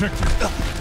objective.